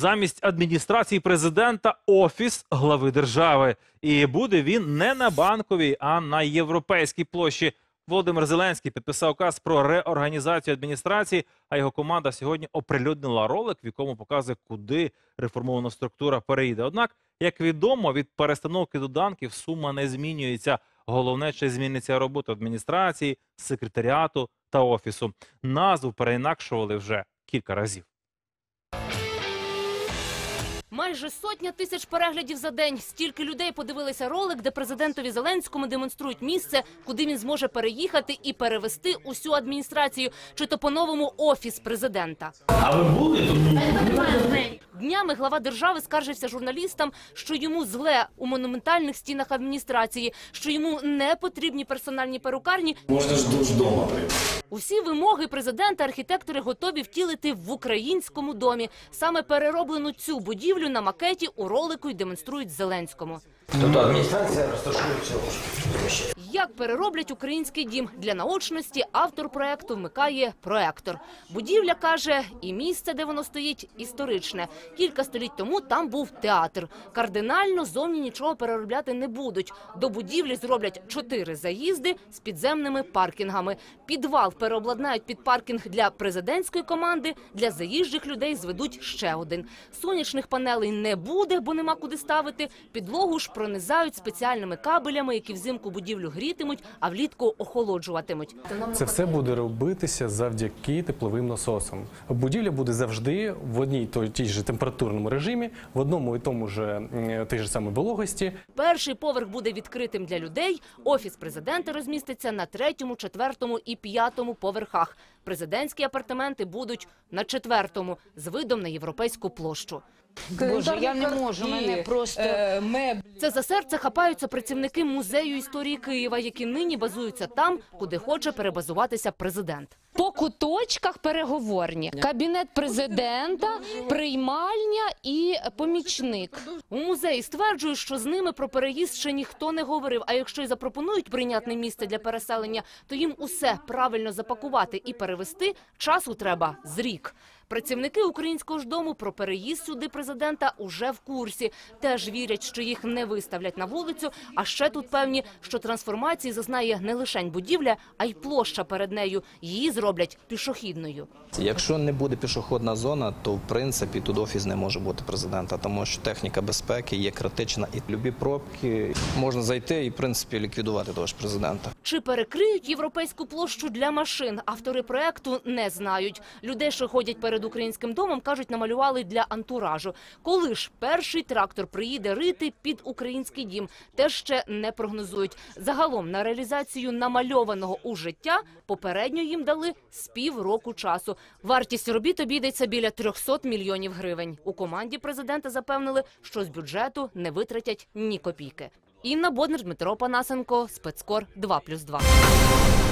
Замість адміністрації президента офіс глави держави. І буде він не на банковій, а на європейській площі. Володимир Зеленський підписав указ про реорганізацію адміністрації, а його команда сьогодні оприлюднила ролик, в якому показує, куди реформована структура переїде. Однак, як відомо, від перестановки доданків сума не змінюється. Головне, чи зміниться робота адміністрації, секретаріату та офісу. Назву переінакшували вже кілька разів. Майже сотня тисяч переглядів за день. Стільки людей подивилися ролик, де президентові Зеленському демонструють місце, куди він зможе переїхати і перевести усю адміністрацію, чи то по-новому офіс президента. А ви були тут? Днями глава держави скаржився журналістам, що йому зле у монументальних стінах адміністрації, що йому не потрібні персональні перукарні. Можна ж душ дома прийти. Усі вимоги президента архітектори готові втілити в українському домі. Саме перероблену цю будівлю на макеті у ролику й демонструють Зеленському. Тобто адміністрація розташується. Як перероблять український дім для наочності, автор проекту вмикає проектор. Будівля каже, і місце, де воно стоїть, історичне. Кілька століть тому там був театр. Кардинально зовні нічого переробляти не будуть. До будівлі зроблять чотири заїзди з підземними паркінгами. Підвал переобладнають під паркінг для президентської команди. Для заїжджих людей зведуть ще один. Сонячних панелей не буде, бо нема куди ставити. Підлогу ж пронизають спеціальними кабелями, які взимку будівлю грітимуть, а влітку охолоджуватимуть. Це все буде робитися завдяки тепловим насосам. Будівля буде завжди в одній той тій же температурному режимі, в одному і тому ж тій же самій вологості. Перший поверх буде відкритим для людей. Офіс президента розміститься на третьому, четвертому і п'ятому поверхах. Президентські апартаменти будуть на четвертому з видом на європейську площу. Боже, я не можу, мене просто е, меблі. Це за серце хапаються працівники музею історії Києва, які нині базуються там, куди хоче перебазуватися президент. по куточках переговорні. Кабінет президента, приймальня і помічник. У музеї стверджують, що з ними про переїзд ще ніхто не говорив. А якщо й запропонують прийнятне місце для переселення, то їм усе правильно запакувати і перевести часу треба з рік. Працівники українського ж дому про переїзд сюди президента уже в курсі. Теж вірять, що їх не виставлять на вулицю. А ще тут певні, що трансформації зазнає не лише будівля, а й площа перед нею. Її зроблять пішохідною. Якщо не буде пішохідна зона, то в принципі тут офіс не може бути президента, тому що техніка безпеки є критична і любі пробки можна зайти і в принципі ліквідувати того ж президента. Чи перекриють європейську площу для машин? Автори проекту не знають. Людей, що ходять перед українським домом, кажуть, намалювали для антуражу. Коли ж перший трактор приїде рити під український дім, теж ще не прогнозують. Загалом на реалізацію намальованого у життя попередньо їм дали з півроку часу. Вартість робіт обійдеться біля 300 мільйонів гривень. У команді президента запевнили, що з бюджету не витратять ні копійки. Інна Боднер, Дмитро Панасенко, спецкор 2+,2.